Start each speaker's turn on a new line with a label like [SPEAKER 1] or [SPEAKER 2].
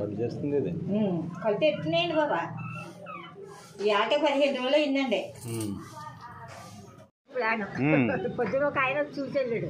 [SPEAKER 1] పని చేస్తుంది ఇది.
[SPEAKER 2] కొలత ఎత్తున్నాయండి బాబా? ఈ ఆట పదిహేను రోజులు అయిందండి.
[SPEAKER 1] ఉమ్.
[SPEAKER 2] పొద్దున ఒక ఆయన వచ్చి చూసి వెళ్ళాడు.